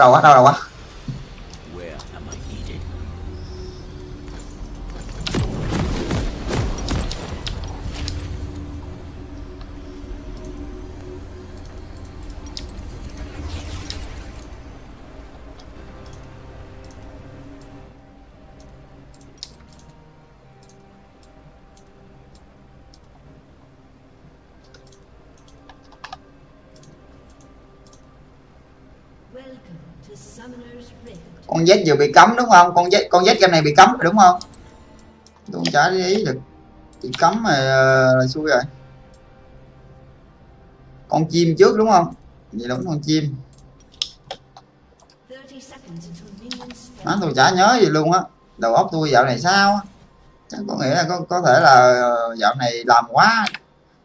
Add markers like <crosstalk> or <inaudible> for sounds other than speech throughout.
đâu quá đâu đâu quá Where con Z vừa bị cấm đúng không? Con Z con Z game này bị cấm rồi đúng không? Tôi không trả ý được bị cấm mà, là xui rồi. Con chim trước đúng không? Vậy đúng con chim. 30 đó tôi chả nhớ gì luôn á. Đầu óc tôi dạo này sao chắc có nghĩa là có có thể là ờ, dạo này làm quá.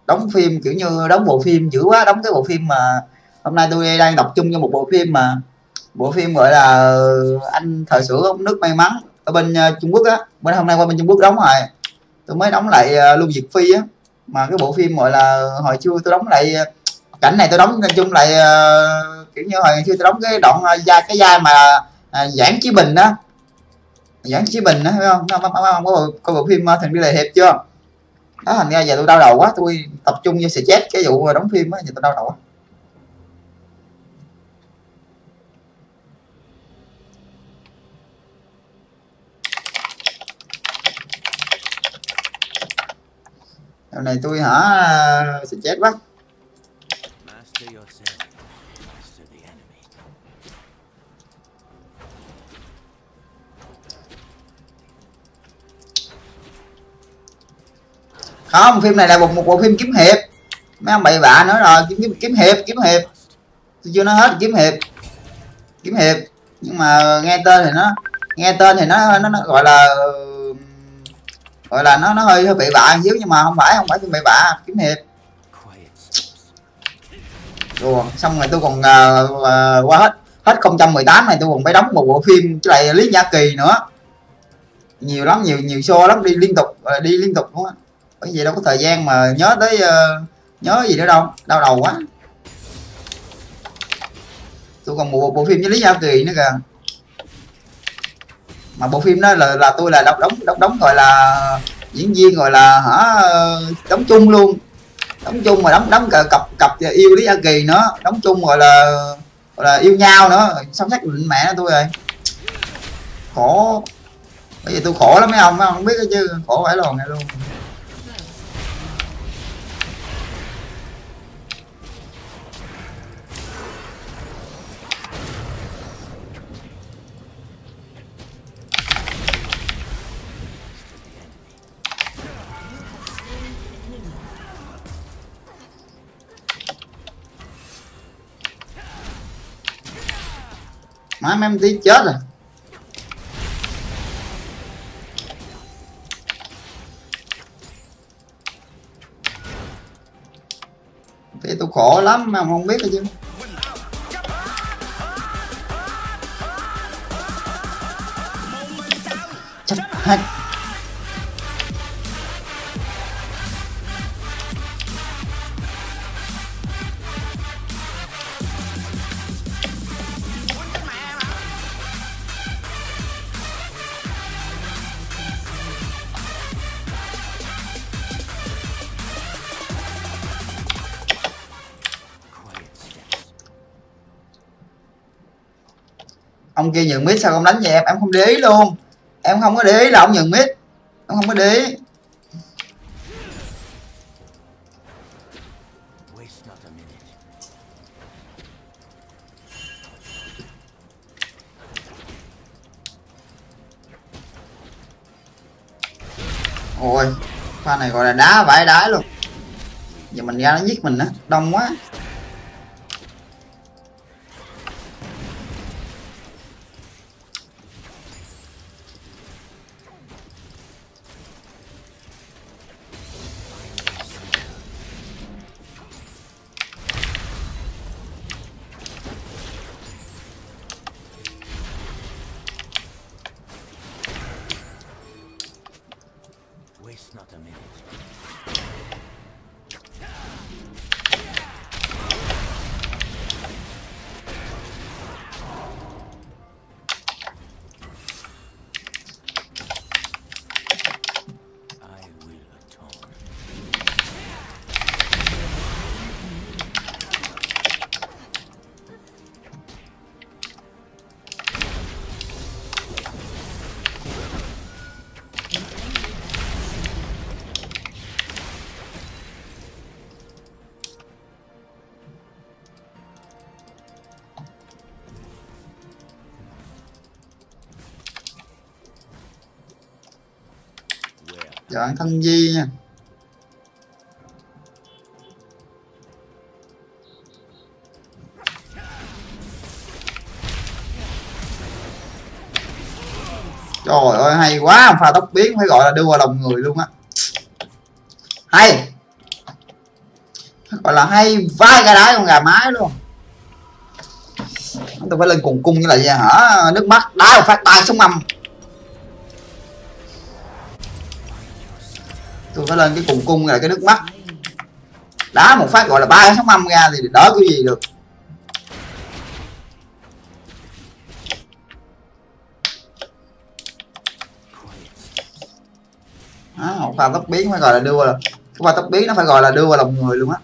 Đóng phim kiểu như đóng bộ phim dữ quá, đóng cái bộ phim mà hôm nay tôi đang đọc chung cho một bộ phim mà bộ phim gọi là anh thời sự ông nước may mắn ở bên ờ, Trung Quốc á. Bên hôm nay qua bên Trung Quốc đóng rồi tôi mới đóng lại ờ, Lưu Diệt Phi á. Mà cái bộ phim gọi là hồi xưa tôi đóng lại ờ, cảnh này tôi đóng nói chung lại kiểu như hồi xưa tôi đóng cái đoạn da cái da mà à, Giảng Chí Bình đó Giảng Chí Bình đó phải không? Nó, nó, nó, nó, có có bộ phim ờ, Thần đi lề hiệp chưa? Đó thành ra giờ tôi đau đầu quá tôi tập trung vô chết cái vụ đóng phim á giờ tôi đau đầu quá. Dạo này tôi hả chết quá. Không phim này là một, một bộ phim kiếm hiệp. Mấy ông bậy bạ nữa rồi kiếm, kiếm kiếm hiệp kiếm hiệp. Tôi chưa nói hết kiếm hiệp. Kiếm hiệp. Nhưng mà nghe tên thì nó nghe tên thì nó nó, nó gọi là gọi là nó nó hơi hơi bị bạ xíu nhưng mà không phải không phải bị bạ kiếm hiệp. Đùa xong rồi tôi còn uh, uh, qua hết hết 018 này tôi còn phải đóng một bộ phim chứ lại Lý Nhã Kỳ nữa. Nhiều lắm nhiều nhiều show lắm đi liên tục ờ, đi liên tục luôn á. Bởi vì đâu có thời gian mà nhớ tới uh, nhớ gì nữa đâu đau đầu quá. Tôi còn một bộ, bộ phim với Lý Nhã Kỳ nữa kìa mà bộ phim đó là là tôi là đóng đóng đóng đóng gọi là diễn viên gọi là hả đóng chung luôn. Đóng chung mà đóng đóng cặp cặp, cặp yêu lý a kỳ nữa. Đóng chung gọi là gọi là yêu nhau nữa. Xong xác định mẹ tôi rồi. Khổ. Bây giờ tôi khổ lắm mấy ông mấy ông không biết chứ. Khổ phải luôn này luôn. Má mấy em tí chết rồi. Thì tôi khổ lắm mà không biết cái chứ. Chết hết ông kia nhường mít sao không đánh vậy em? Em không để ý luôn. Em không có để ý là ông nhường mít em không có để ý. Ôi, pha này gọi là đá vãi đái luôn. Giờ mình ra nó giết mình á, đông quá. Dạ, chọn thân thanh di nha. Trời ơi, hay quá pha tốc biến phải gọi là đưa vào lòng người luôn á. Hay. Gọi là hay vai cái đáy con gà mái luôn. Tôi phải lên cùng cung như là gì hả, nước mắt. Đá một phát, tay xuống âm lên cái cùng cung là cái nước mắt. Đá một phát gọi là ba cái âm ra thì đỡ cái gì được. Đó, một pha tấp biến phải gọi là đưa vào cái pha tấp biến nó phải gọi là đưa vào lòng người luôn á.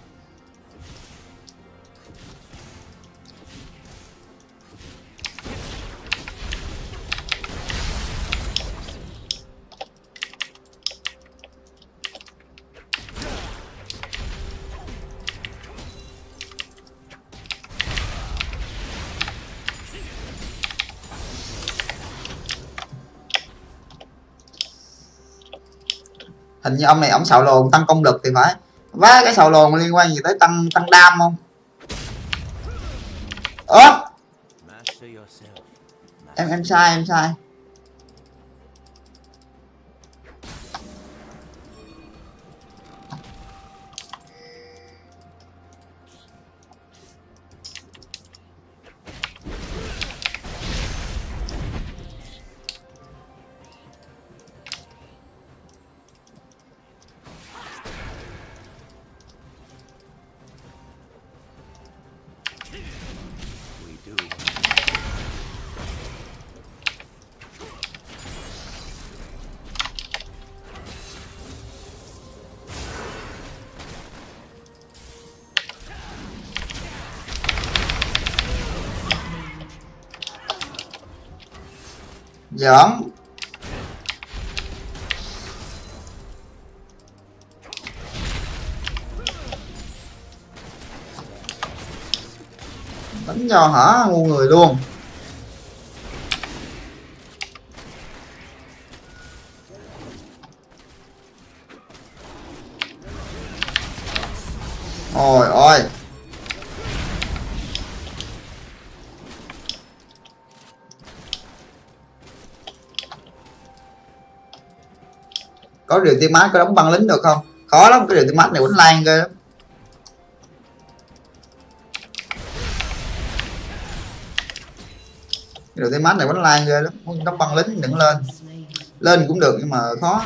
Hình như ông này, ông xạo lồn, tăng công lực thì phải. Vá cái xạo lồn liên quan gì tới tăng tăng đam không? Ớ em em sai em sai. Giỡn. Đánh cho hả? Ngu người luôn. Có điều tiêu mát có đóng băng lính được không? Khó lắm, cái điều tiêu mát này quýnh lan ghê lắm. Điều tiêu mát này quýnh lan ghê lắm, muốn đóng băng lính đừng lên. Lên cũng được nhưng mà khó.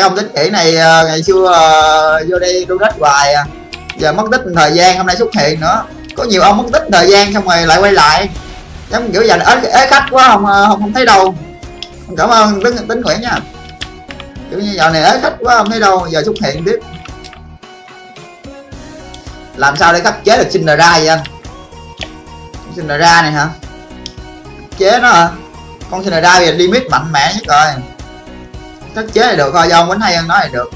À ông tính kỹ này ờ, ngày xưa ờ, vô đây donate hoài à. Giờ mất tích thời gian hôm nay xuất hiện nữa. Có nhiều ông mất tích thời gian xong rồi lại quay lại. Giống kiểu giờ ế, ế khách quá không ờ, không không thấy đâu. Cảm ơn tính, tính nguyễn nha. Kiểu như giờ này ế khách quá không thấy đâu giờ xuất hiện tiếp. Làm sao để khắc chế được sinh ra vậy anh? Sinh ra này hả? Chế nó hả? Con sinh ra bây giờ limit mạnh mẽ nhất rồi chắc chế là được thôi do ông quýnh hay ăn nói là được.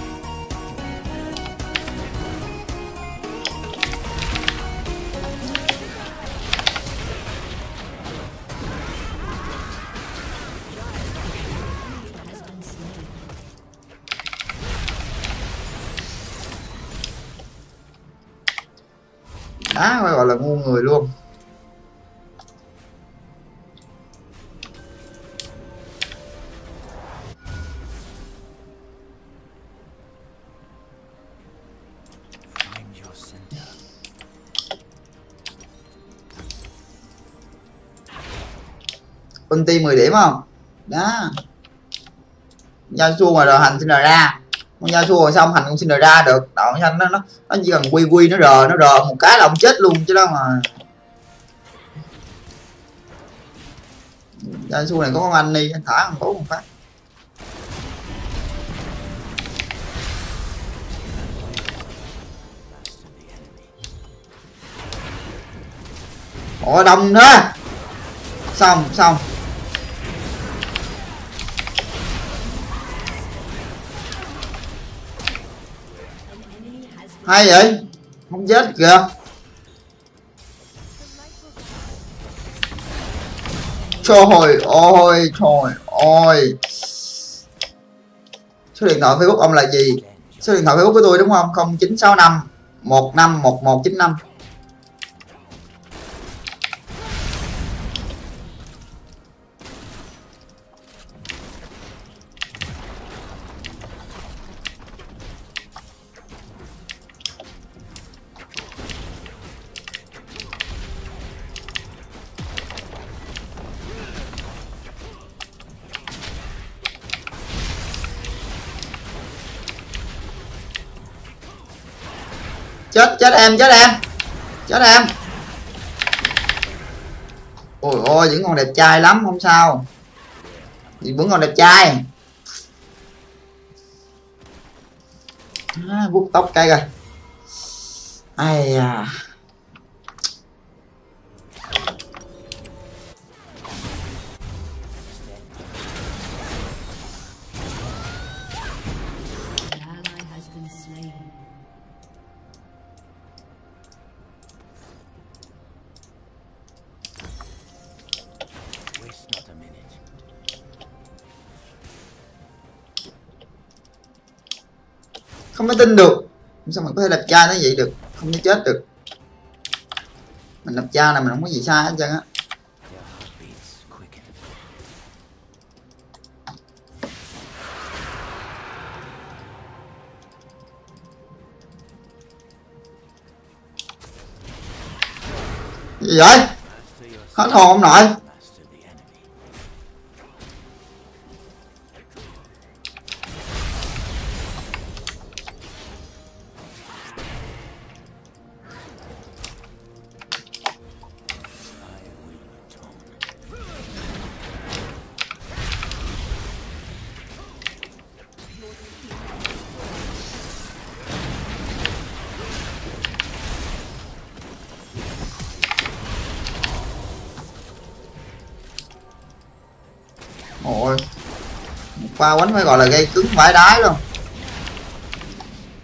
Đá gọi là ngu người luôn. Quân ti 10 điểm không? Đó. Gia xua ngoài rồi hành xin rồi ra. Con gia xua rồi xong hành cũng xin rồi ra được. Đậu xanh nó, nó nó chỉ cần quy quy nó rờ nó rờ một cái là ông chết luôn chứ đâu mà. Gia xua này có con anh đi thả thằng tú một phát. Ủa đồng nữa Xong xong. Hay vậy? Không chết kìa. Trời ơi trời ơi. Số điện thoại facebook ông là gì? Số điện thoại facebook của tôi đúng không chín sáu năm một năm một một chín năm. Chết em chết em. Chết em. Ôi ôi vẫn còn đẹp trai lắm không sao. Vẫn còn đẹp trai. À, vuốt tóc cây rồi ai à tin được sao mình có thể đập cha nó vậy được. Không thể chết được. Mình đập cha là mình không có gì sai hết trơn á. Gì vậy? Hết hồn ông nội qua quánh phải gọi là gây cứng phải đái luôn.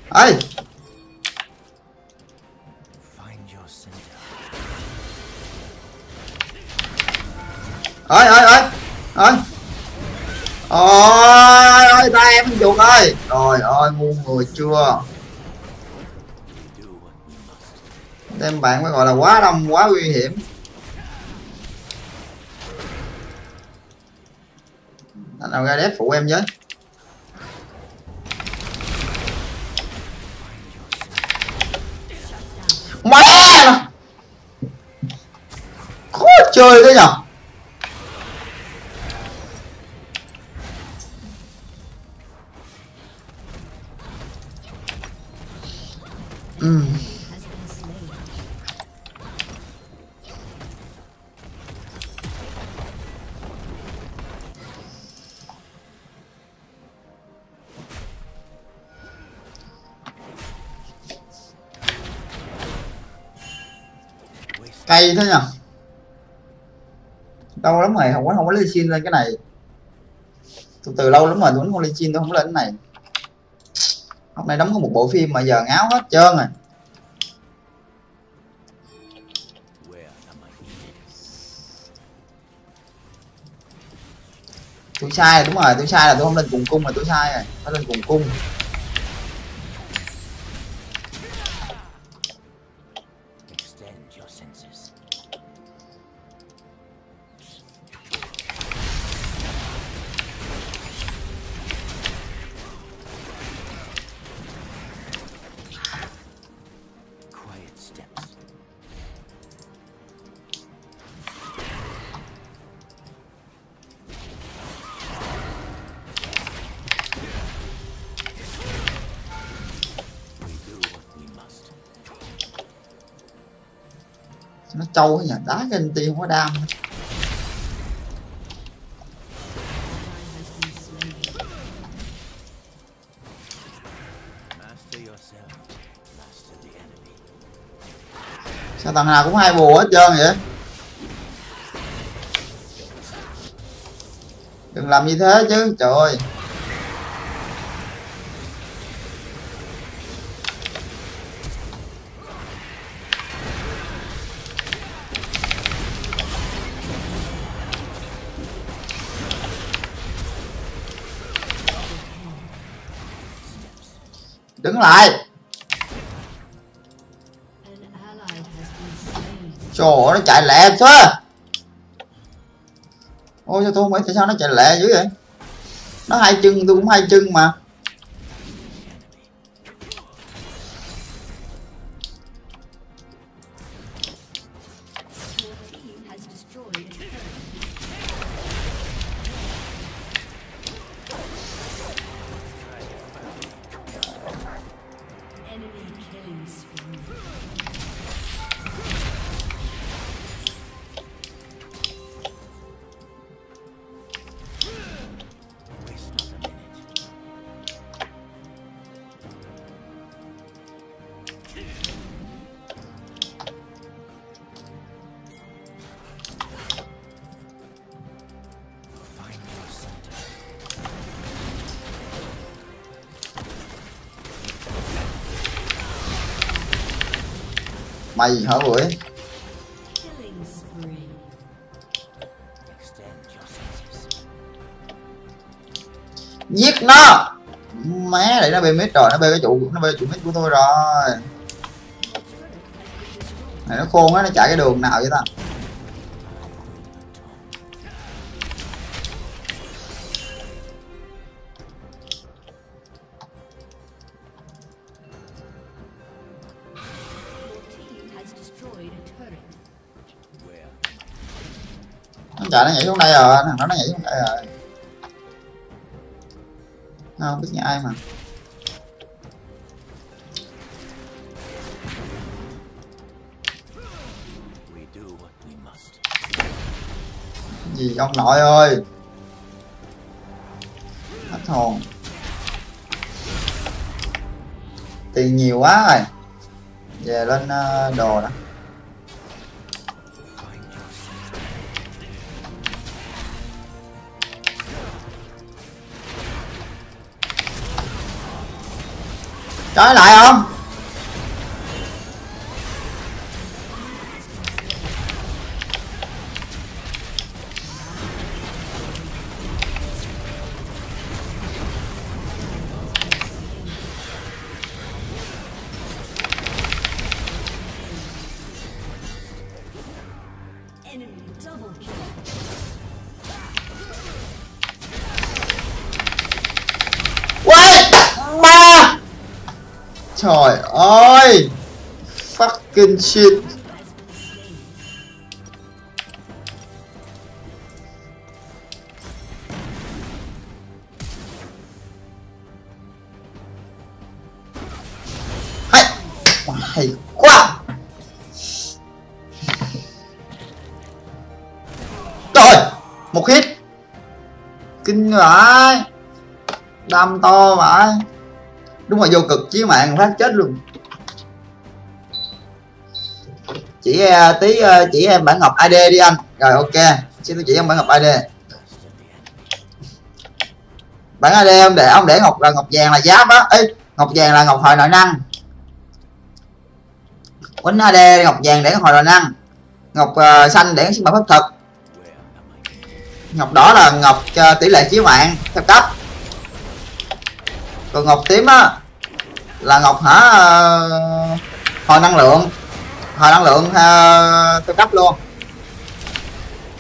Ấy ơi ơi ơi ơi ôi ơi ta em chuột ơi! Rồi ơi, ngu người chưa? Đem bạn mới gọi là quá đông, quá nguy hiểm. Anh nào ra đép phụ em với mẹ khó chơi thế nhở đó nha lâu lắm rồi không có không có lên xin lên cái này. Từ từ lâu lắm rồi tôi không lên xin, tôi không lên cái này. Hôm nay đóng có một bộ phim mà giờ ngáo hết trơn rồi. Tôi sai rồi, đúng rồi, tôi sai là tôi không lên cùng cung là tôi sai rồi. Phải lên cùng cung. trâu nhà đá cho anh tiêu quá đam. Sao thằng nào cũng hai bùa hết trơn vậy? Đừng làm như thế chứ, trời ơi. Lại. Trời ơi, nó chạy lẹ quá. Ôi, sao tôi không biết tại sao nó chạy lẹ dữ vậy? Nó hai chân, tôi cũng hai chân mà. Mày hả bưởi giết nó! Má để nó bê mít rồi, nó bê cái trụ, nó bê trụ mít của tôi rồi. Này nó khôn á nó chạy cái đường nào vậy ta? Nó chạy nó nhảy xuống đây rồi, thằng đó nó nhảy xuống đây rồi. Nó không biết nhà ai mà. Gì ông nội ơi? Hết hồn. Tiền nhiều quá rồi. Về lên ờ, đồ đó trái lại không? Fucking shit hay hay quá rồi một hit kinh vãi. đam to vãi. đúng là vô cực chí mạng, phát chết luôn chỉ ờ, tí ờ, chỉ em bản ngọc ID đi anh. Rồi ok. Xin tôi chỉ em bản ngọc ID bản ID ông để ông để ngọc là ngọc vàng là giáp á ấy ngọc vàng là ngọc hồi nội năng. Quýnh ad ngọc vàng để hồi nội năng. Ngọc uh, xanh để sinh mệnh pháp thực ngọc đỏ là ngọc uh, tỷ lệ chiếu mạng theo cấp. Còn ngọc tím á là ngọc hả uh, hồi năng lượng hồi năng lượng à, ờ, theo cấp luôn.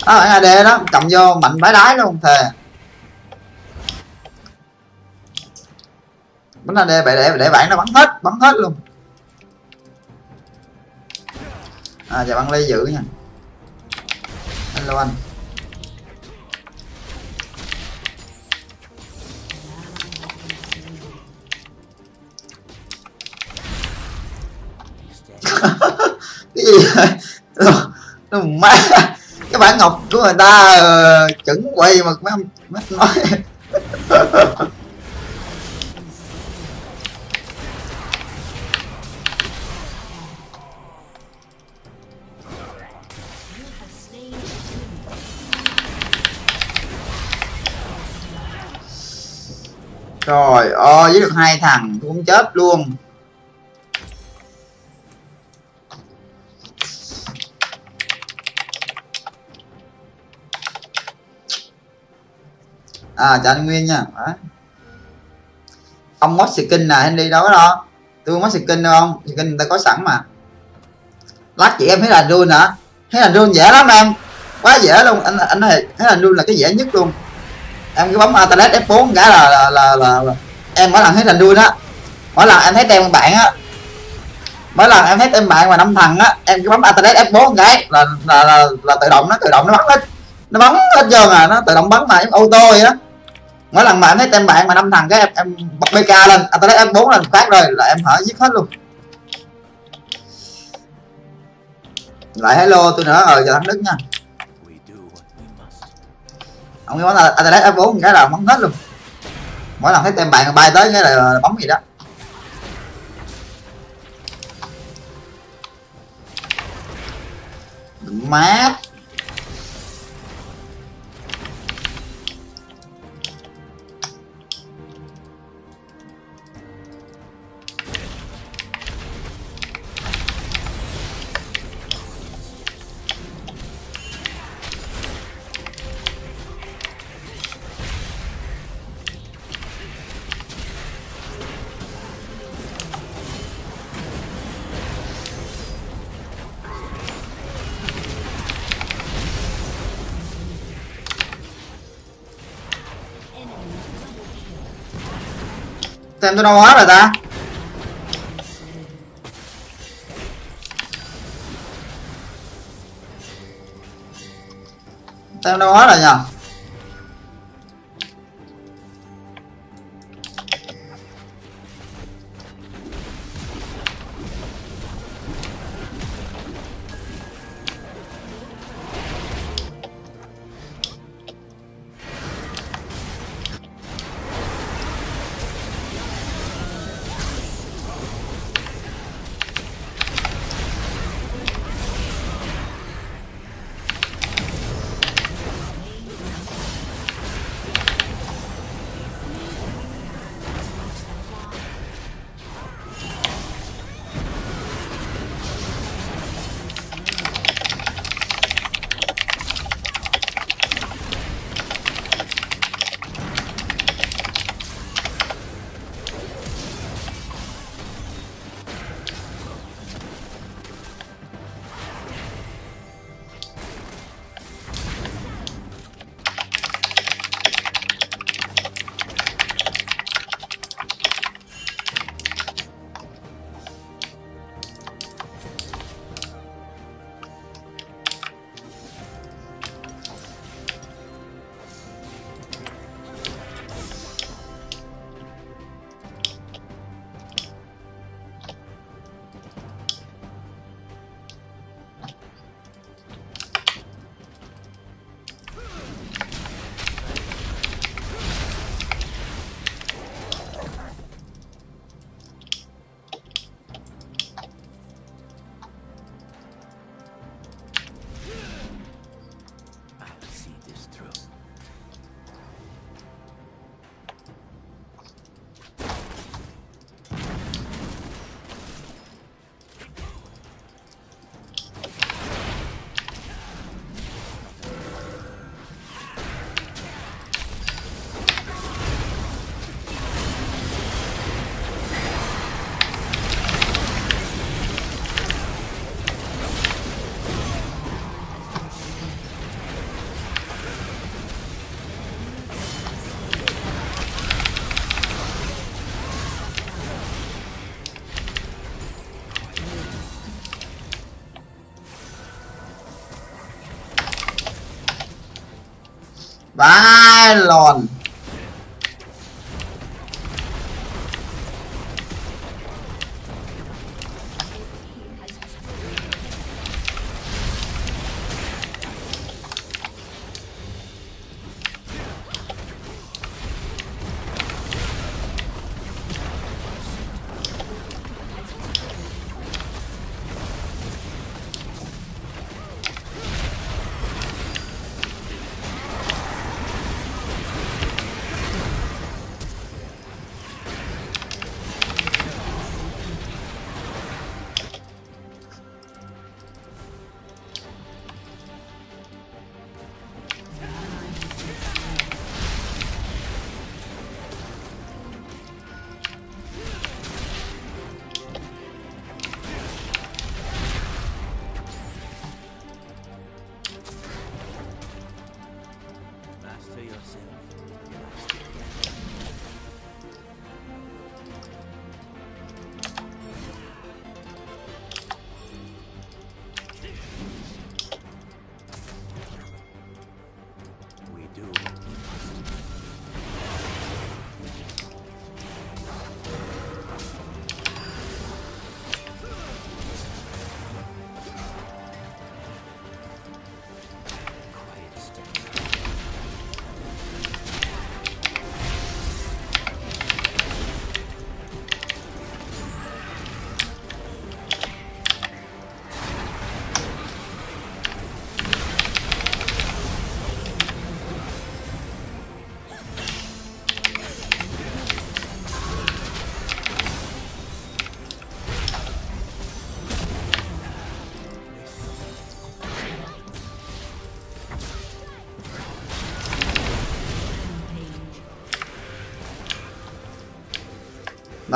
Đó bản ad đó cầm vô mạnh bái đái luôn thề. Bắn ad để để để bạn nó bắn hết bắn hết luôn. À giờ bắn ly giữ nha. Hello anh. Gì? <laughs> Nó- má. Cái bản ngọc của người ta uh, chuẩn quay mà mấy ông mấy nói. Rồi have giết trời ơi với được hai thằng cũng chết luôn. À chào anh nguyên nha. Đó. ông mất skin nè Henry đâu đó đâu tôi mất skin đâu không? Skin người ta có sẵn mà. Lát chị em thấy là run hả? Thấy là run dễ lắm em. Quá dễ luôn. Anh anh nói thấy là run là cái dễ nhất luôn. Em cứ bấm Atlas F4 một cái là là, là, là, là em mỗi lần thấy là run á mỗi lần em thấy tem bạn á mỗi lần em thấy tem bạn mà năm thằng á em cứ bấm Atlas F4 cái là là, là, là tự động nó tự động nó bắn hết. Nó bắn hết trơn à nó tự động bắn mà em ô tô vậy đó mỗi lần mà em thấy tem bạn mà năm thằng cái em em bật BK lên. Atlas F4 lên phát rồi là em hở giết hết luôn. Lại hello tôi nữa rồi giờ thắng đức nha. We do ông cái là Atlas F4 cái là bắn hết luôn. Mỗi lần thấy tem bạn bay tới cái là, là gì đó. Mát. Tem tôi đâu hết rồi ta. Tem đâu hết rồi nhờ. บายหลอน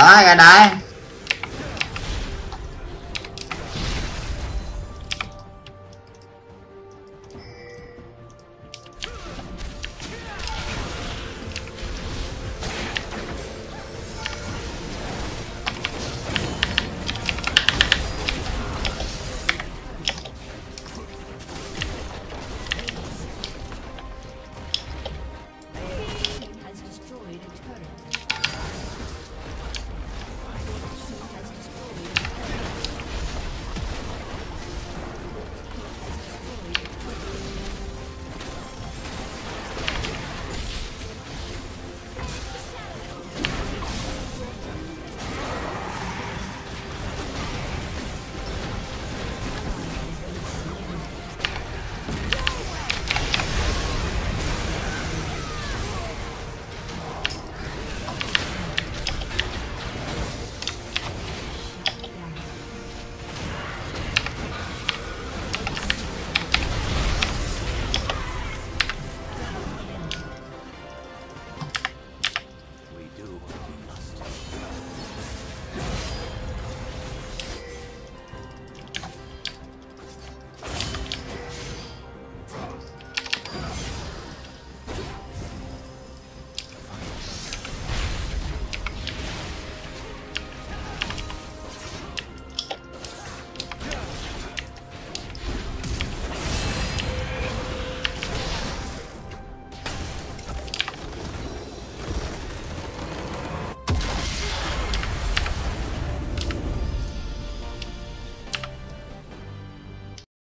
đó cái đây.